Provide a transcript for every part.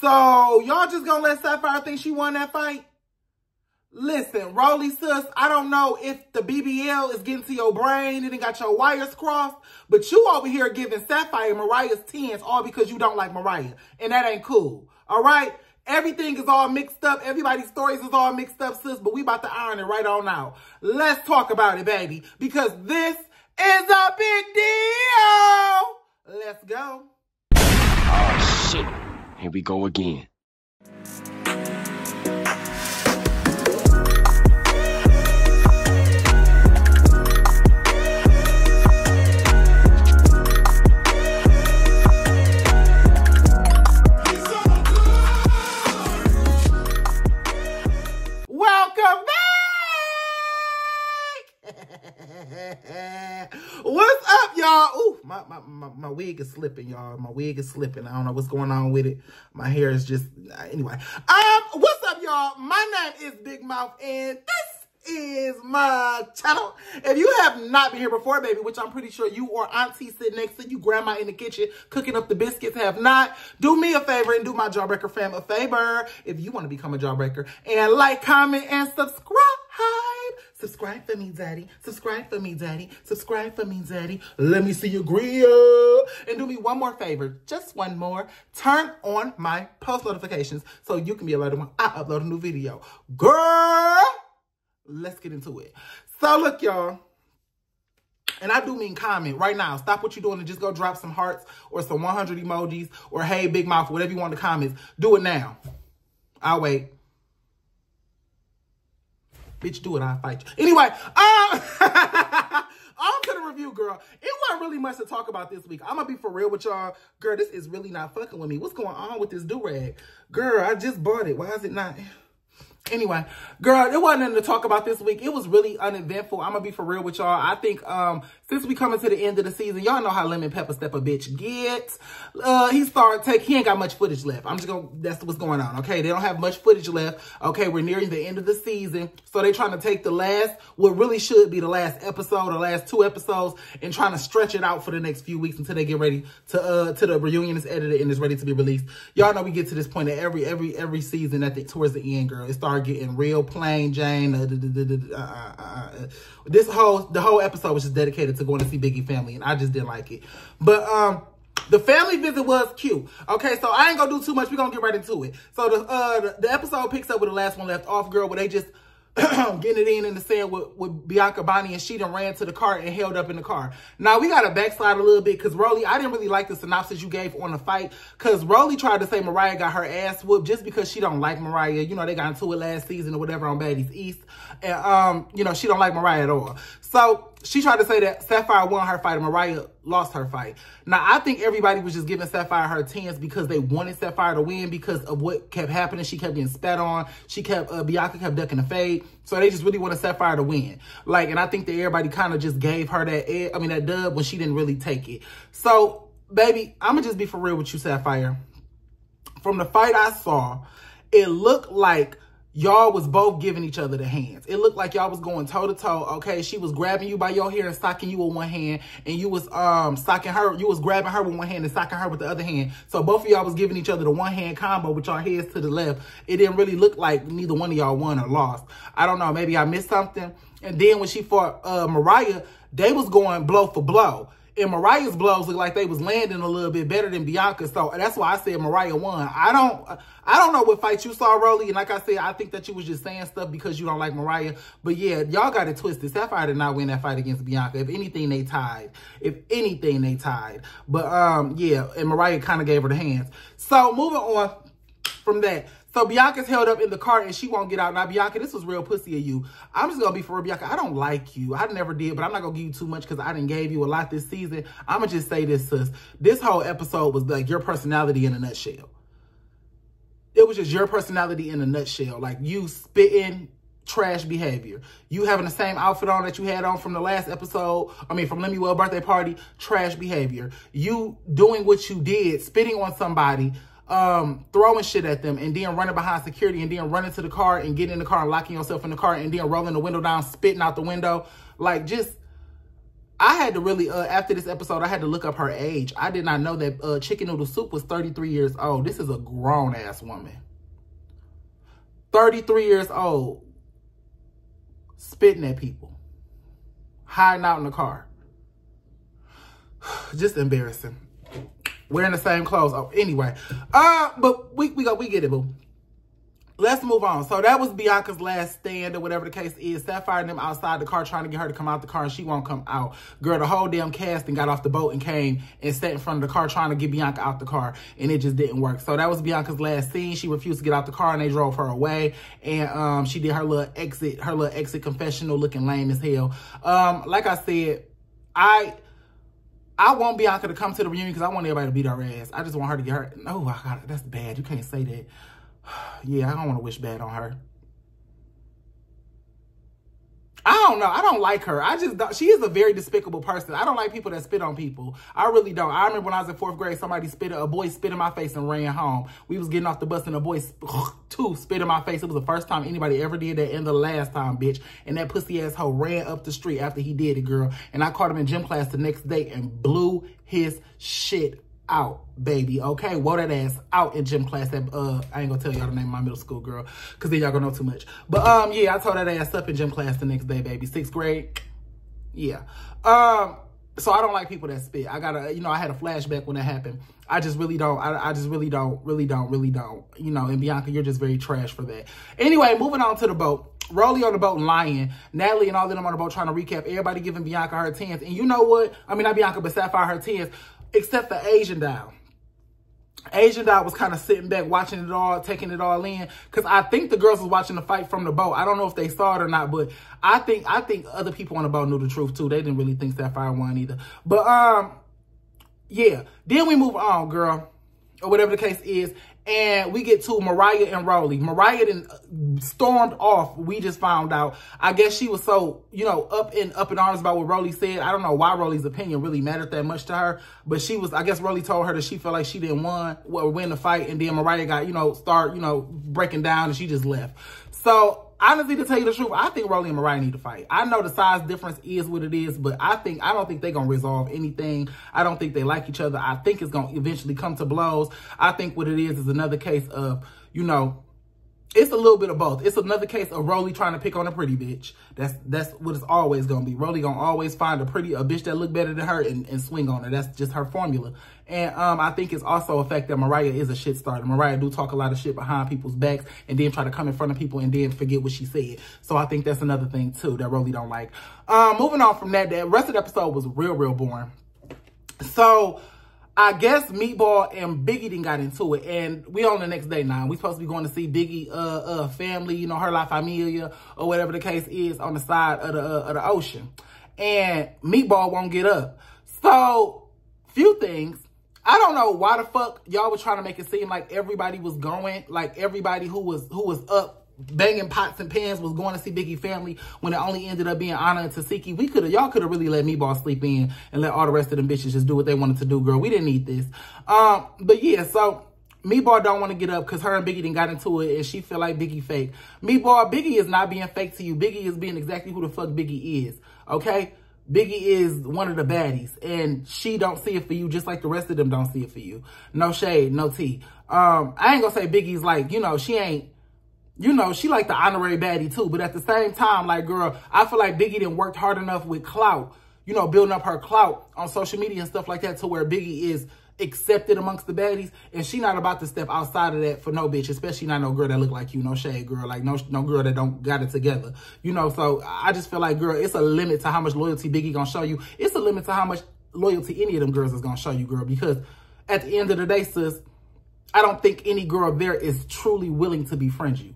So y'all just gonna let Sapphire think she won that fight? Listen, Rollie sis, I don't know if the BBL is getting to your brain and it got your wires crossed, but you over here giving Sapphire Mariah's tens all because you don't like Mariah. And that ain't cool. All right? Everything is all mixed up. Everybody's stories is all mixed up, sis, but we about to iron it right on out. Let's talk about it, baby, because this is a big deal. Let's go. Oh, shit. Here we go again. Wig is slipping, y'all. My wig is slipping. I don't know what's going on with it. My hair is just, anyway. Um, what's up, y'all? My name is Big Mouth, and this is my channel. If you have not been here before, baby, which I'm pretty sure you or auntie sitting next to you, grandma in the kitchen, cooking up the biscuits have not, do me a favor and do my Jawbreaker fam a favor if you want to become a Jawbreaker. And like, comment, and subscribe. Subscribe for me, daddy. Subscribe for me, daddy. Subscribe for me, daddy. Let me see your grill. And do me one more favor, just one more. Turn on my post notifications so you can be alerted when I upload a new video. Girl! let's get into it. So look, y'all. And I do mean comment right now. Stop what you're doing and just go drop some hearts or some 100 emojis or hey, big mouth, whatever you want in the comments. Do it now. I'll wait. Bitch, do it. I'll fight you. Anyway, um, on to the review, girl. It wasn't really much to talk about this week. I'm going to be for real with y'all. Girl, this is really not fucking with me. What's going on with this do-rag? Girl, I just bought it. Why is it not... Anyway, girl, it wasn't nothing to talk about this week. It was really uneventful. I'm gonna be for real with y'all. I think um since we coming to the end of the season, y'all know how Lemon Pepper Step a bitch gets. Uh he started take he ain't got much footage left. I'm just gonna that's what's going on. Okay. They don't have much footage left. Okay, we're nearing the end of the season. So they trying to take the last what really should be the last episode or last two episodes and trying to stretch it out for the next few weeks until they get ready to uh to the reunion is edited and is ready to be released. Y'all know we get to this point at every every every season at the towards the end, girl. It started getting real plain Jane. Uh, uh, uh, this whole the whole episode was just dedicated to going to see Biggie family, and I just didn't like it. But um. The family visit was cute. Okay, so I ain't gonna do too much. We're gonna get right into it. So the uh the, the episode picks up with the last one left off, girl, where they just getting it in in the sand with, with Bianca Bonnie and she done ran to the car and held up in the car. Now we got to backslide a little bit because Rollie, I didn't really like the synopsis you gave on the fight because Rollie tried to say Mariah got her ass whooped just because she don't like Mariah. You know, they got into it last season or whatever on Baddies East. And, um, you know, she don't like Mariah at all. So she tried to say that Sapphire won her fight and Mariah lost her fight. Now, I think everybody was just giving Sapphire her tens because they wanted Sapphire to win because of what kept happening. She kept getting spat on. She kept, uh, Bianca kept ducking the fade. So they just really wanted Sapphire to win. Like, and I think that everybody kind of just gave her that, ed, I mean, that dub when she didn't really take it. So, baby, I'm going to just be for real with you, Sapphire. From the fight I saw, it looked like y'all was both giving each other the hands. It looked like y'all was going toe to toe. Okay, she was grabbing you by your hair and socking you with one hand, and you was um socking her. You was grabbing her with one hand and socking her with the other hand. So both of y'all was giving each other the one hand combo with your heads to the left. It didn't really look like neither one of y'all won or lost. I don't know. Maybe I missed something. And then when she fought uh, Mariah, they was going blow for blow and Mariah's blows look like they was landing a little bit better than Bianca. So that's why I said Mariah won. I don't I don't know what fight you saw, Rollie. And like I said, I think that you was just saying stuff because you don't like Mariah. But yeah, y'all got it twisted. Sapphire did not win that fight against Bianca. If anything, they tied. If anything, they tied. But um, yeah, and Mariah kind of gave her the hands. So moving on from that. So Bianca's held up in the car and she won't get out. Now, Bianca, this was real pussy of you. I'm just going to be for real, Bianca. I don't like you. I never did, but I'm not going to give you too much because I didn't gave you a lot this season. I'm going to just say this, sis. This whole episode was like your personality in a nutshell. It was just your personality in a nutshell. Like you spitting, trash behavior. You having the same outfit on that you had on from the last episode, I mean, from Lemuel birthday party, trash behavior. You doing what you did, spitting on somebody, um, throwing shit at them and then running behind security and then running to the car and getting in the car and locking yourself in the car and then rolling the window down, spitting out the window. Like just I had to really, uh, after this episode, I had to look up her age. I did not know that uh, Chicken Noodle Soup was 33 years old. This is a grown-ass woman. 33 years old. Spitting at people. Hiding out in the car. Just embarrassing. Wearing the same clothes. Oh, anyway. Uh, but we, we go, we get it, boo. Let's move on. So that was Bianca's last stand or whatever the case is. Sapphire and them outside the car trying to get her to come out the car and she won't come out. Girl, the whole damn casting got off the boat and came and sat in front of the car trying to get Bianca out the car and it just didn't work. So that was Bianca's last scene. She refused to get out the car and they drove her away. And um, she did her little exit, her little exit confessional looking lame as hell. Um, like I said, I... I want Bianca to come to the reunion because I want everybody to beat her ass. I just want her to get her. No, oh, God, that's bad. You can't say that. yeah, I don't want to wish bad on her. I don't know. I don't like her. I just. She is a very despicable person. I don't like people that spit on people. I really don't. I remember when I was in fourth grade, somebody spit, a boy spit in my face and ran home. We was getting off the bus and a boy, two, spit in my face. It was the first time anybody ever did that and the last time, bitch. And that pussy asshole ran up the street after he did it, girl. And I caught him in gym class the next day and blew his shit out, baby. Okay, wore that ass out in gym class. That uh, I ain't gonna tell y'all the name of my middle school girl, cause then y'all gonna know too much. But um, yeah, I tore that ass up in gym class the next day, baby. Sixth grade. Yeah. Um. So I don't like people that spit. I gotta, you know, I had a flashback when that happened. I just really don't. I, I just really don't, really don't, really don't. You know, and Bianca, you're just very trash for that. Anyway, moving on to the boat. Rollie on the boat and lying. Natalie and all of them on the boat trying to recap. Everybody giving Bianca her tens. And you know what? I mean, not Bianca, but Sapphire her tens except for Asian Doll. Asian Doll was kind of sitting back, watching it all, taking it all in. Because I think the girls was watching the fight from the boat. I don't know if they saw it or not, but I think I think other people on the boat knew the truth too. They didn't really think Sapphire won either. But um, yeah. Then we move on, girl, or whatever the case is and we get to Mariah and Rollie. Mariah then uh, stormed off. We just found out. I guess she was so, you know, up in up in arms about what Rollie said. I don't know why Rollie's opinion really mattered that much to her, but she was. I guess Rollie told her that she felt like she didn't won well, win the fight, and then Mariah got, you know, start, you know, breaking down, and she just left. So honestly, to tell you the truth, I think Rollie and Mariah need to fight. I know the size difference is what it is, but I think I don't think they're gonna resolve anything. I don't think they like each other. I think it's gonna eventually come to blows. I think what it is is another case of, you know, it's a little bit of both. It's another case of Rollie trying to pick on a pretty bitch. That's that's what it's always gonna be. Rollie gonna always find a pretty a bitch that look better than her and, and swing on her. That's just her formula. And um, I think it's also a fact that Mariah is a shit starter. Mariah do talk a lot of shit behind people's backs and then try to come in front of people and then forget what she said. So I think that's another thing too that Rollie don't like. Um, moving on from that, the rest of the episode was real, real boring. So I guess Meatball and Biggie didn't got into it. And we on the next day now. We supposed to be going to see Biggie uh, uh, family, you know, her La Familia or whatever the case is on the side of the, uh, of the ocean. And Meatball won't get up. So, few things. I don't know why the fuck y'all were trying to make it seem like everybody was going, like everybody who was who was up banging pots and pans was going to see Biggie family when it only ended up being Anna and Tesehki. We could have, y'all could have really let Meatball sleep in and let all the rest of them bitches just do what they wanted to do, girl. We didn't need this. Um, but yeah, so Meatball don't want to get up because her and Biggie didn't got into it and she feel like Biggie fake. Meatball, Biggie is not being fake to you. Biggie is being exactly who the fuck Biggie is. Okay? Biggie is one of the baddies and she don't see it for you just like the rest of them don't see it for you. No shade, no tea. Um, I ain't gonna say Biggie's like, you know, she ain't you know, she like the honorary baddie too. But at the same time, like, girl, I feel like Biggie didn't worked hard enough with clout, you know, building up her clout on social media and stuff like that to where Biggie is accepted amongst the baddies. And she not about to step outside of that for no bitch, especially not no girl that look like you, no shade girl, like no no girl that don't got it together. You know, so I just feel like, girl, it's a limit to how much loyalty Biggie gonna show you. It's a limit to how much loyalty any of them girls is gonna show you, girl, because at the end of the day, sis, I don't think any girl there is truly willing to befriend you.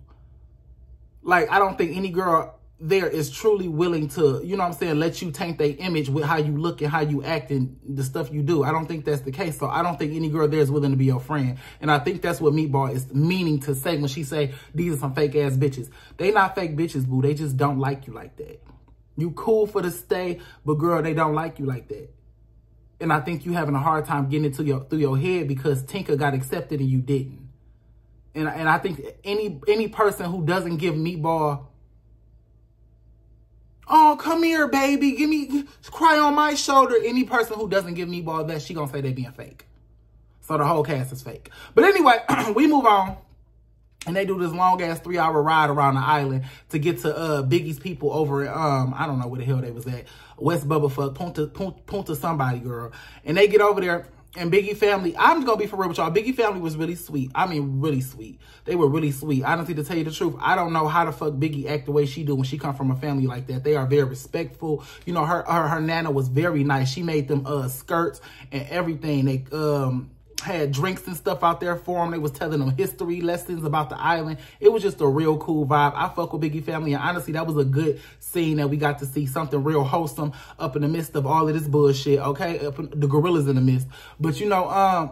Like, I don't think any girl there is truly willing to, you know what I'm saying, let you taint their image with how you look and how you act and the stuff you do. I don't think that's the case. So I don't think any girl there is willing to be your friend. And I think that's what Meatball is meaning to say when she say, these are some fake ass bitches. They not fake bitches, boo. They just don't like you like that. You cool for the stay, but girl, they don't like you like that. And I think you having a hard time getting it to your, through your head because Tinker got accepted and you didn't. And, and I think any any person who doesn't give Meatball, oh, come here, baby. Give me, cry on my shoulder. Any person who doesn't give me all that, she gonna say they being fake. So the whole cast is fake. But anyway, we move on. And they do this long ass three hour ride around the island to get to uh Biggie's people over at um I don't know where the hell they was at West Bubblefuck Punta Punta, Punta somebody girl and they get over there and Biggie family I'm gonna be for real with y'all. Biggie family was really sweet. I mean really sweet. They were really sweet. I don't think to tell you the truth I don't know how the fuck Biggie act the way she do when she come from a family like that. They are very respectful. You know her her, her nana was very nice. She made them uh skirts and everything. They um had drinks and stuff out there for them. They was telling them history lessons about the island. It was just a real cool vibe. I fuck with Biggie family. And honestly, that was a good scene that we got to see something real wholesome up in the midst of all of this bullshit. Okay. Up in, the gorillas in the midst. But you know, um,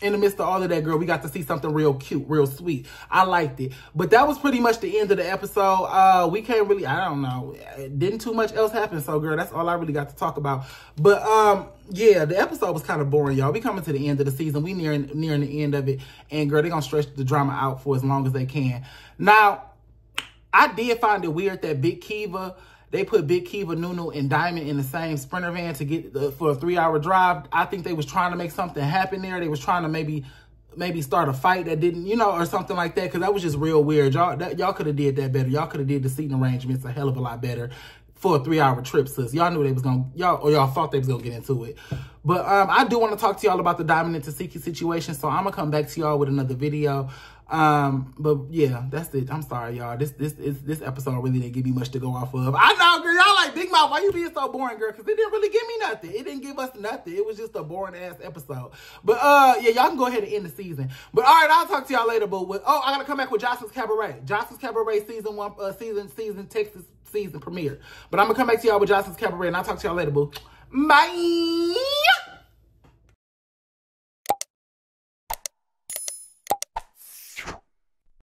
in the midst of all of that, girl, we got to see something real cute, real sweet. I liked it. But that was pretty much the end of the episode. Uh, we can't really, I don't know, didn't too much else happen. So, girl, that's all I really got to talk about. But, um, yeah, the episode was kind of boring, y'all. We coming to the end of the season. We nearing, nearing the end of it. And, girl, they going to stretch the drama out for as long as they can. Now, I did find it weird that Big Kiva they put Big Kiva, Nunu, and Diamond in the same Sprinter van to get the, for a three-hour drive. I think they was trying to make something happen there. They was trying to maybe maybe start a fight that didn't, you know, or something like that. Because that was just real weird. Y'all y'all could have did that better. Y'all could have did the seating arrangements a hell of a lot better for a three-hour trip, sis. Y'all knew they was gonna y'all or y'all thought they was gonna get into it. But um, I do want to talk to y'all about the Diamond and Tesehki situation. So I'm gonna come back to y'all with another video. Um, but yeah, that's it. I'm sorry, y'all. This this is this episode really didn't give me much to go off of. I know, girl. Y'all like Big Mouth. Why you being so boring, girl? Because it didn't really give me nothing. It didn't give us nothing. It was just a boring ass episode. But uh, yeah, y'all can go ahead and end the season. But all right, I'll talk to y'all later. But with oh, I gotta come back with Joseline's Cabaret. Joseline's Cabaret season one, uh, season season Texas season premiere. But I'm gonna come back to y'all with Joseline's Cabaret, and I'll talk to y'all later, boo. Bye.